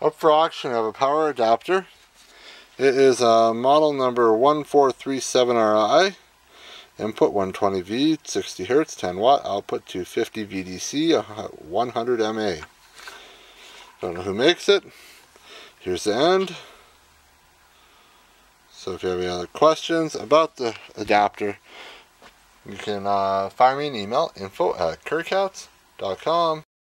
Up for auction, I have a power adapter. It is a model number 1437RI. Input 120V, 60 Hertz, 10 watt. Output 250 VDC, uh, 100 MA. Don't know who makes it. Here's the end. So if you have any other questions about the adapter, you can uh, fire me an email, info at kurycats.com.